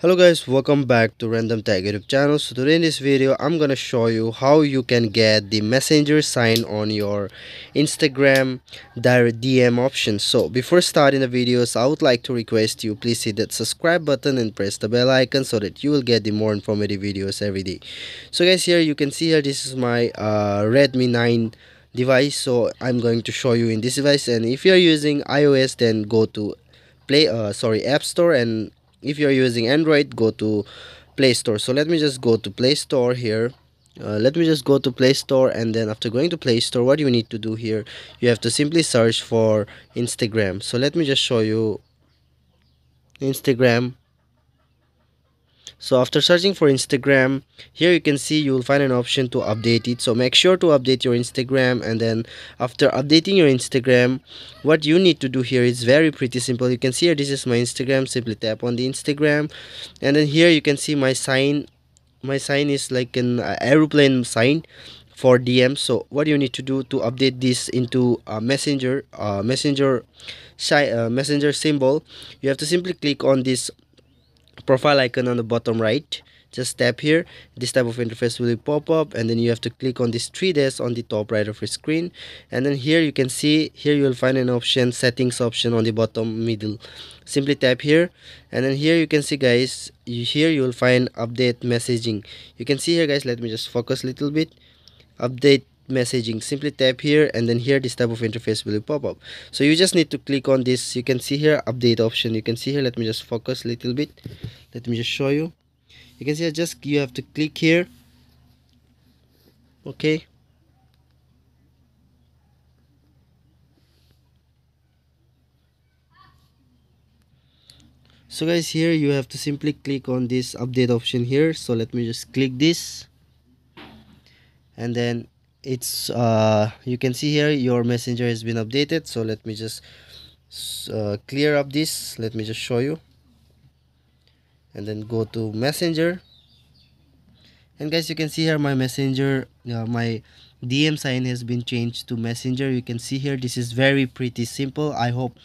hello guys welcome back to random tech youtube channel. So today in this video i'm gonna show you how you can get the messenger sign on your instagram direct dm option. So before starting the videos i would like to request you please hit that subscribe button and press the bell icon so that you will get the more informative videos every day. So guys here you can see here this is my uh, redmi 9 device. So i'm going to show you in this device. And if you're using ios then go to play uh sorry app store and if you're using android go to play store. So let me just go to play store here. Uh, let me just go to play store and then after going to play store what you need to do here you have to simply search for instagram. So let me just show you instagram so after searching for instagram here you can see you will find an option to update it. So make sure to update your instagram and then after updating your instagram what you need to do here is very pretty simple. You can see here this is my instagram. Simply tap on the instagram and then here you can see my sign. My sign is like an uh, aeroplane sign for dm so what you need to do to update this into a messenger uh, messenger uh, messenger symbol you have to simply click on this profile icon on the bottom right. Just tap here. This type of interface will pop up and then you have to click on this three dots on the top right of your screen. And then here you can see here you will find an option settings option on the bottom middle. Simply tap here and then here you can see guys you, here you will find update messaging. You can see here guys let me just focus a little bit. Update messaging. Simply tap here and then here this type of interface will pop up. So you just need to click on this. You can see here update option. You can see here let me just focus a little bit. Let me just show you. You can see I just you have to click here. Okay. So guys here you have to simply click on this update option here. So let me just click this. And then it's uh you can see here your messenger has been updated. So let me just uh, clear up this. Let me just show you. And then go to messenger. And guys you can see here my messenger uh, my dm sign has been changed to messenger. You can see here this is very pretty simple. I hope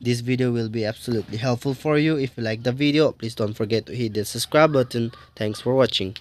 this video will be absolutely helpful for you. If you like the video please don't forget to hit the subscribe button. Thanks for watching